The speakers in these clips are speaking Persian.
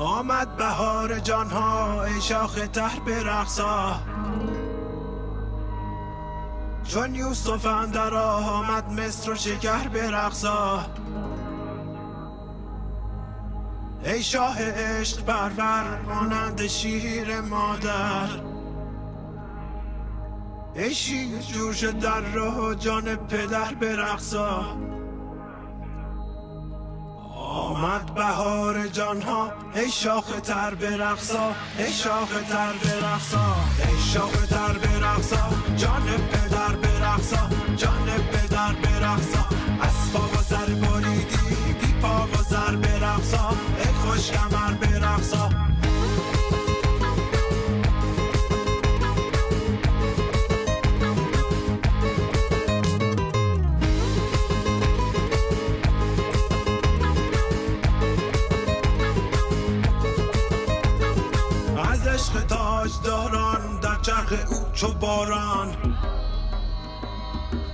آمد بهار جانها ای شاخ تر برقصا چون یوسف اندر آمد مصر و شکر برقصا ای شاه عشق پرور مانند شیر مادر. ای شیر جوش در راه جان پدر برقصا آمد بهار جانها ای شاخ تر برقصا ای شاخ تر برقصا ای شاخ تر برقصا جان پدر برقصا جان پدر برقصا از پا و سر بریدی بی پا و سر برقصا ای خوش کمر از عشق تاج داران در چرخ او چو باران.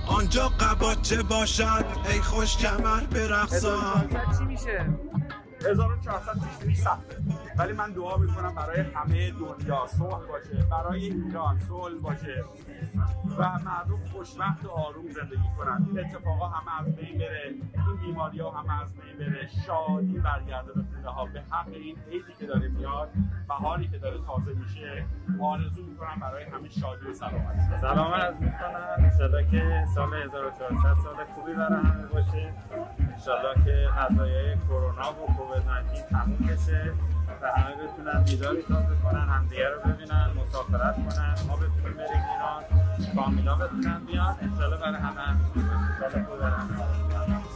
آنجا قباچه باشد؟ ای خوش کمر میشه؟ 1400 پیش سخته. ولی من دعا می‌کنم برای همه دنیا. صلح باشه. برای ایران صلح باشه. و مردم خوشبخت و آروم زندگی کنن. این اتفاقا همه از بین بره. این بیماری ها همه از بین بره. شادی برگرده به خونه ها. به حق این عیدی که داره میاد بهاری که داره تازه میشه آرزو می‌کنم برای همه شادی و سلامتی. سلام عرض می‌کنم. انشالله که سال 1400 سال خوبی برای همه باشه. انشالله که قضایای کرونا و کووید 19 تموم بشه و همه بتونن دیداری تازه کنن همدیگه رو ببینن مسافرت کنن ما بتونیم بریم ایران فامیلا بتونن بیان. انشالله برای همه همین سال خوبی برای همه.